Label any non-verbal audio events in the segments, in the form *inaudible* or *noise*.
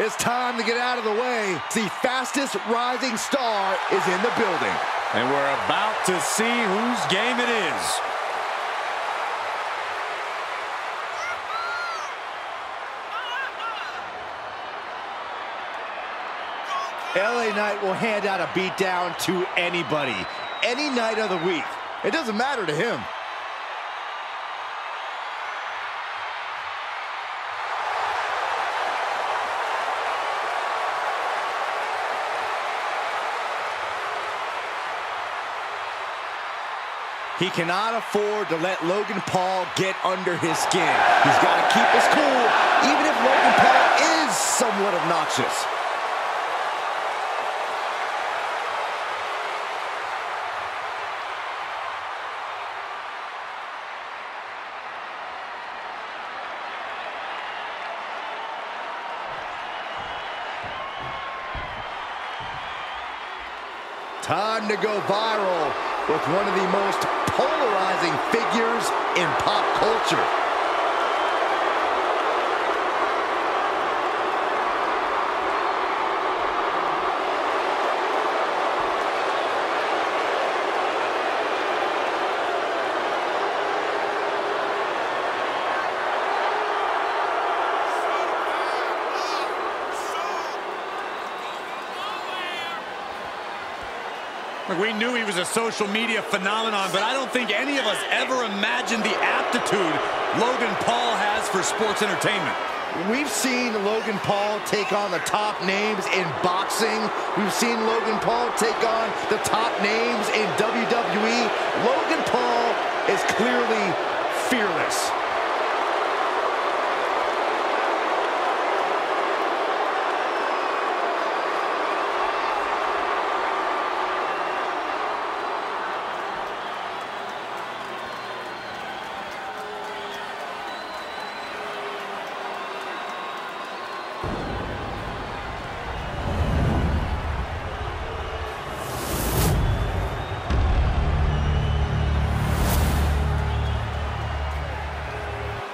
It's time to get out of the way. The fastest rising star is in the building. And we're about to see whose game it is. LA Knight will hand out a beatdown to anybody, any night of the week. It doesn't matter to him. He cannot afford to let Logan Paul get under his skin. He's got to keep his cool, even if Logan Paul is somewhat obnoxious. Time to go viral with one of the most polarizing figures in pop culture. We knew he was a social media phenomenon, but I don't think any of us ever imagined the aptitude Logan Paul has for sports entertainment. We've seen Logan Paul take on the top names in boxing. We've seen Logan Paul take on the top names in WWE. Logan Paul is clearly fearless.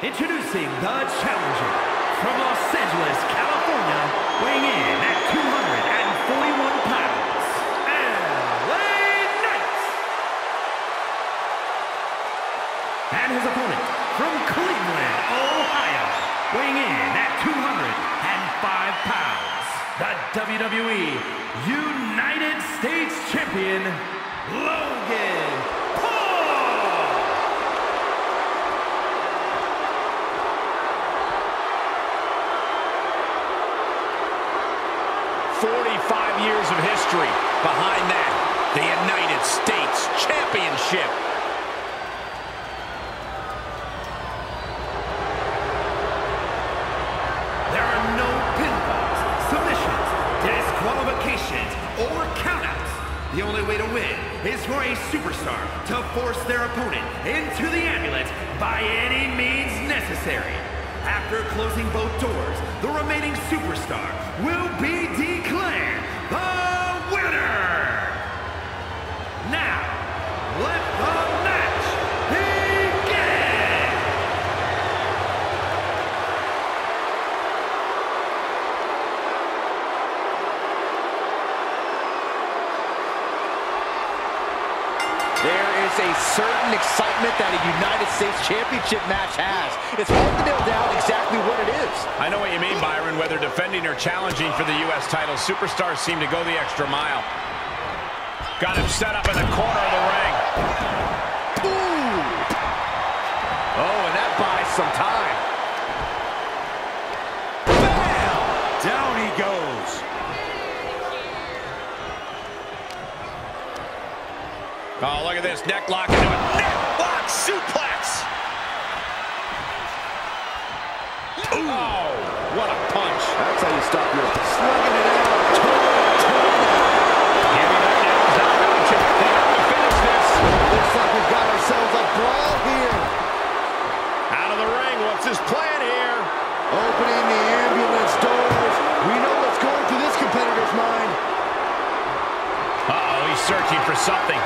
Introducing the challenger from Los Angeles, California, weighing in at 241 pounds, LA Knight. And his opponent from Cleveland, Ohio, weighing in at 205 pounds, the WWE United States Champion, Logan 45 years of history. Behind that, the United States Championship. There are no pinfalls, submissions, disqualifications, or countouts. The only way to win is for a superstar to force their opponent into the ambulance by any means necessary. After closing both doors, the remaining superstar will be declared the winner! Now, let the match begin! There is a certain excitement that a United States Championship match has. It's hard to nail down exactly what it is. I know what you mean, Byron. Whether defending or challenging for the U.S. title, superstars seem to go the extra mile. Got him set up in the corner of the ring. Ooh! Oh, and that buys some time. Bam! Down he goes. Oh, look at this. Neck lock into it. Neck lock suplex. Oh, what a punch. That's how you stop your slugging it out. Turn, turn. Giving now is not going to. They have to finish this. Looks like we've got ourselves a brawl here. Out of the ring. What's his plan here? Opening the ambulance doors. We know what's going through this competitor's mind. Uh-oh, he's searching for something.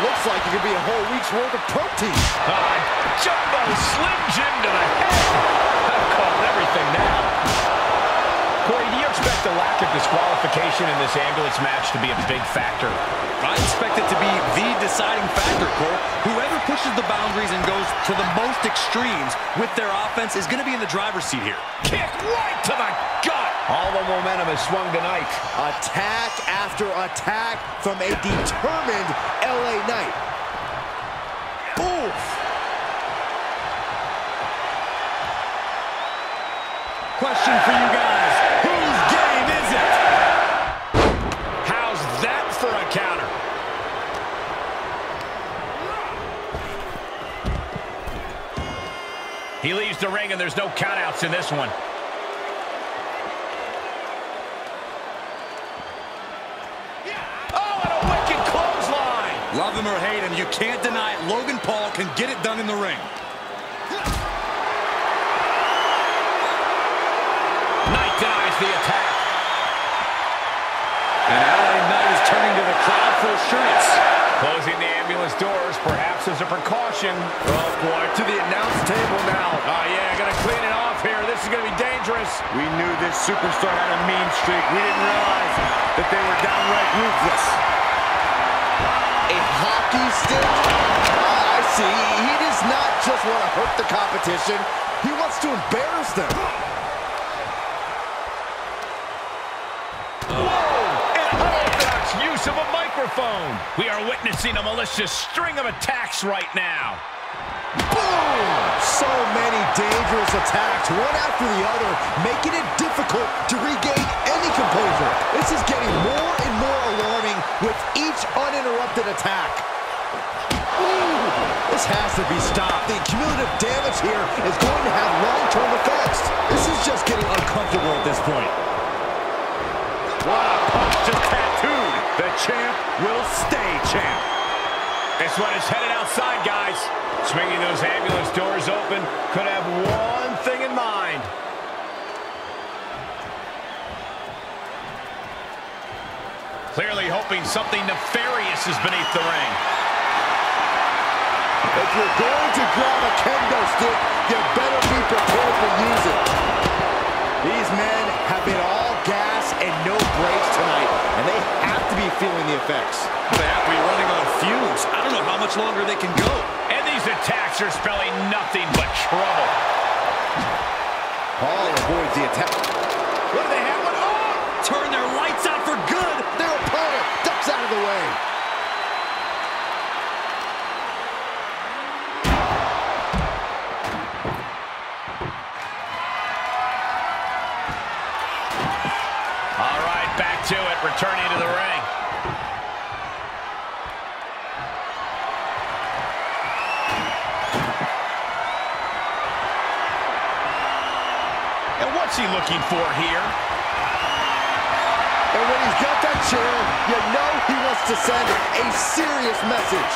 Looks like it could be a whole week's worth of protein. Uh, jumbo Slim Jim to the head. I've called everything now. Corey, do you expect the lack of disqualification in this ambulance match to be a big factor? I expect it to be the deciding factor, Cole. Whoever pushes the boundaries and goes to the most extremes with their offense is going to be in the driver's seat here. Kick right to the gut. All the momentum has swung tonight. Attack after attack from a determined LA Knight. Oof. Question for you guys. Whose game is it? How's that for a counter? He leaves the ring, and there's no countouts in this one. Oh, and a wicked clothesline. Love him or hate him, you can't deny it. Logan Paul can get it done in the ring. Knight denies the attack. And LA Knight is turning to the crowd for assurance. Closing the ambulance doors, perhaps as a precaution. Oh, boy, to the announce table now. Oh, yeah, gonna clean it off here. This is gonna be dangerous. We knew this superstar had a mean streak. We didn't realize that they were downright ruthless. A hockey stick? Oh, I see. He does not just want to hurt the competition. He wants to embarrass them. use of a microphone. We are witnessing a malicious string of attacks right now. Boom! So many dangerous attacks, one after the other, making it difficult to regain any composure. This is getting more and more alarming with each uninterrupted attack. Ooh, this has to be stopped. The cumulative damage here is going to have long-term effects. This is just getting uncomfortable at this point. Wow, punch just tattooed. The champ will stay champ. This one is headed outside, guys. Swinging those ambulance doors open could have one thing in mind. Clearly hoping something nefarious is beneath the ring. If you're going to grab a kendo stick, you better be prepared to use it. These men have been all gas and no brakes tonight, and they have to be feeling the effects. They have to be running on fumes. I don't know how much longer they can go. And these attacks are spelling nothing but trouble. Paul avoids the attack. What do they have? Returning to the ring. And what's he looking for here? And when he's got that chair, you know he wants to send a serious message.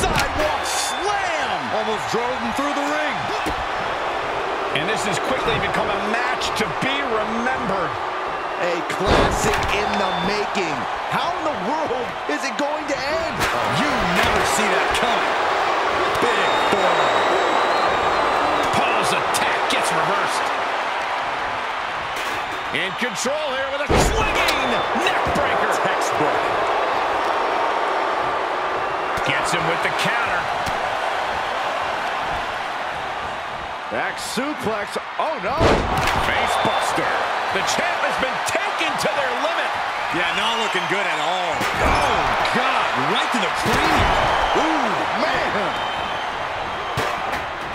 Sidewalk slam. Almost drove him through the ring. And this has quickly become a match to be remembered. A classic in the making. How in the world is it going to end? You never see that coming. Big. Paul's attack gets reversed. In control here with a swinging neckbreaker. Textbook. Gets him with the counter. Back suplex. Oh, no. Face buster. The champ been taken to their limit. Yeah, not looking good at all. Oh, God. Right to the cranium. Ooh, man.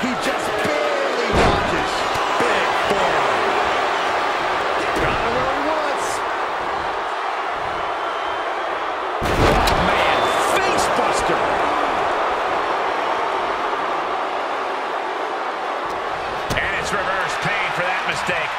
He just barely dodges. Big forearm. Got him where he wants. Oh, man. Face buster. And it's reverse pain for that mistake.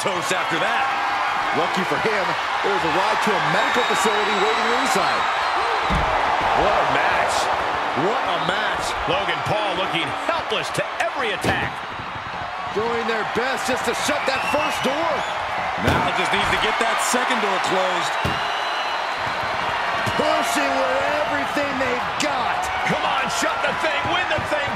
Comatose after that. Lucky for him, there was a ride to a medical facility waiting ringside. What a match. What a match. Logan Paul looking helpless to every attack. Doing their best just to shut that first door. Now just needs to get that second door closed. Pushing with everything they've got. Come on, shut the thing, win the thing,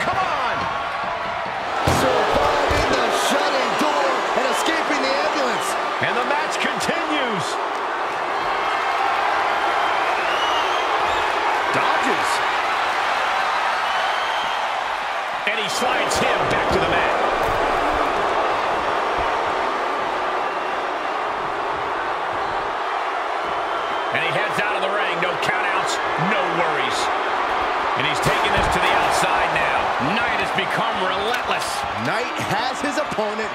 he slides him back to the mat. And he heads out of the ring. No countouts, no worries. And he's taking this to the outside now. Knight has become relentless. Knight has his opponent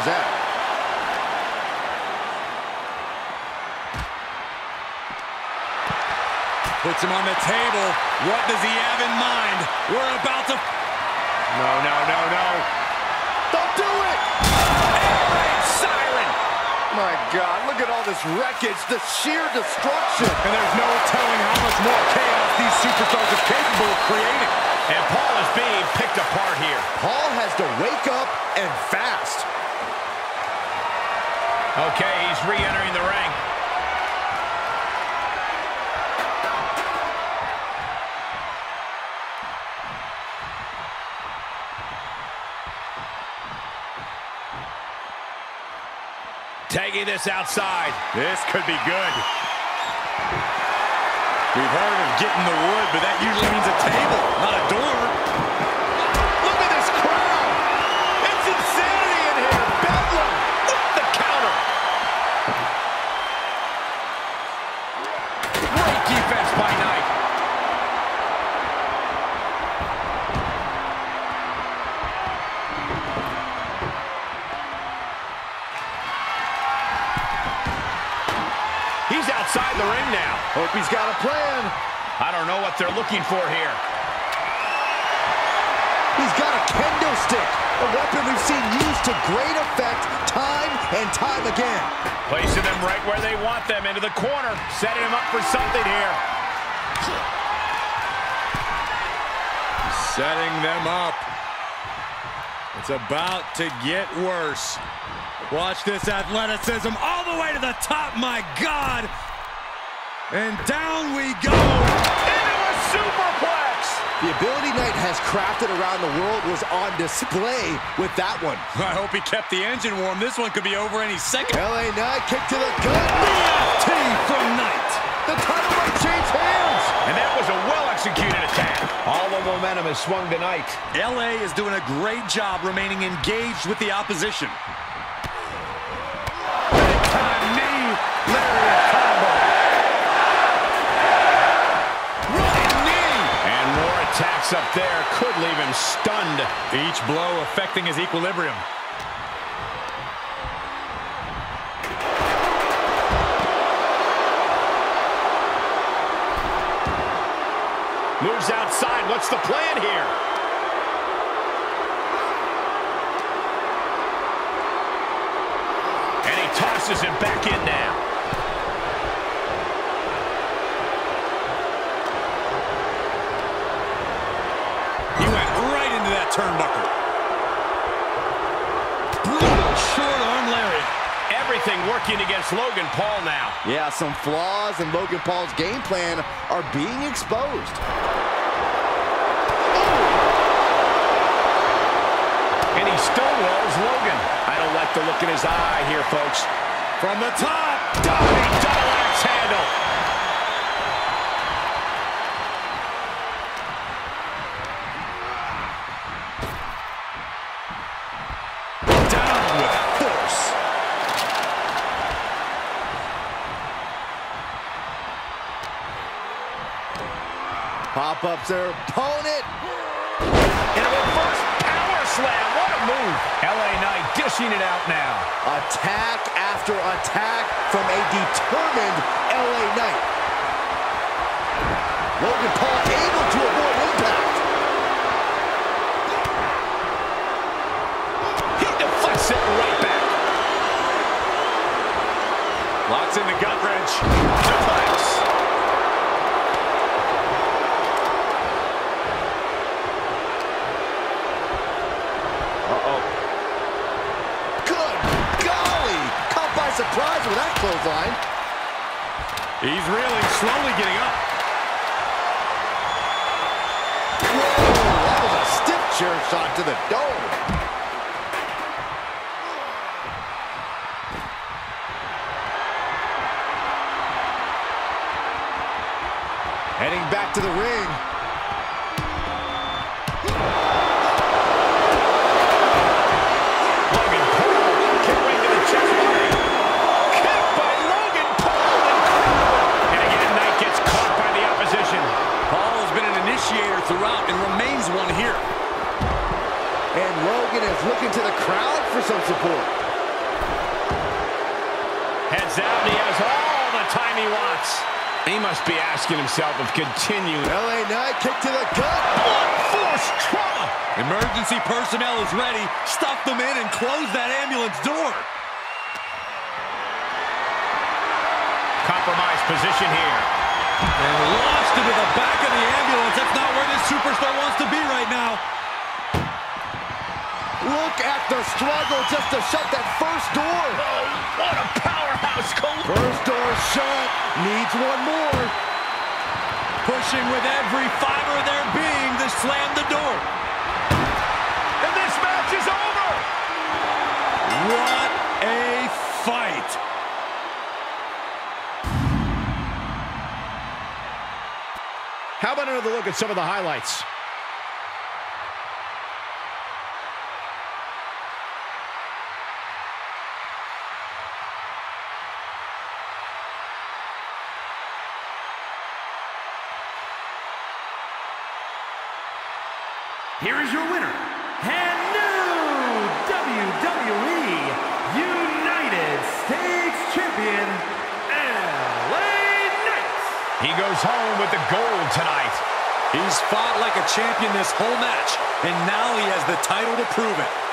elbow counters that. Puts him on the table. What does he have in mind? We're about to... No, no, no, no. Don't do it! Siren. My God, look at all this wreckage, the sheer destruction. And there's no telling how much more chaos these superstars are capable of creating. And Paul is being picked apart here. Paul has to wake up and fast. Okay, he's re-entering the ring. Taking this outside. This could be good. We've heard of getting the wood, but that usually means a table, not a door. Defense by Knight. He's outside the ring now. Hope he's got a plan. I don't know what they're looking for here. He's got a kendo stick, a weapon we've seen used to great effect time and time again. Placing them right where they want them, into the corner. Setting them up for something here. Setting them up. It's about to get worse. Watch this athleticism all the way to the top, my God. And down we go. Into a superplex. The ability Knight has crafted around the world was on display with that one. *laughs* I hope he kept the engine warm. This one could be over any second. LA Knight kick to the gut. BFT from Knight. The title might change hands. And that was a well-executed attack. All the momentum has swung tonight. LA is doing a great job remaining engaged with the opposition. Big time knee. Lariat attacks up there could leave him stunned. Each blow affecting his equilibrium. Moves outside. What's the plan here? And he tosses him back in now. Everything working against Logan Paul now. Yeah, some flaws in Logan Paul's game plan are being exposed. And he stonewalls Logan. I don't like the look in his eye here, folks. From the top. Diving double axe handle. Pop ups their opponent. In a reverse power slam. What a move. LA Knight dishing it out now. Attack after attack from a determined LA Knight. Logan Paul able to avoid impact. He deflects it right back. Locks in the gut wrench. Deflects. Uh-oh. Good golly! Caught by surprise with that clothesline. He's really slowly getting up. Whoa! That was a stiff chair shot to the dome. Heading back to the ring. Logan is looking to the crowd for some support. Heads out, and he has all the time he wants. He must be asking himself if continuing. LA Knight kick to the gut. Blunt force trauma. Emergency personnel is ready. Stuff them in and close that ambulance door. Compromised position here. And launched into the back of the ambulance. That's not where this superstar wants to be right now. Look at the struggle just to shut that first door. Oh, what a powerhouse, Cole. First door shut. Needs one more. Pushing with every fiber of their being to slam the door. And this match is over. What a fight. How about another look at some of the highlights? Here is your winner, and new WWE United States Champion, LA Knight. He goes home with the gold tonight. He's fought like a champion this whole match, and now he has the title to prove it.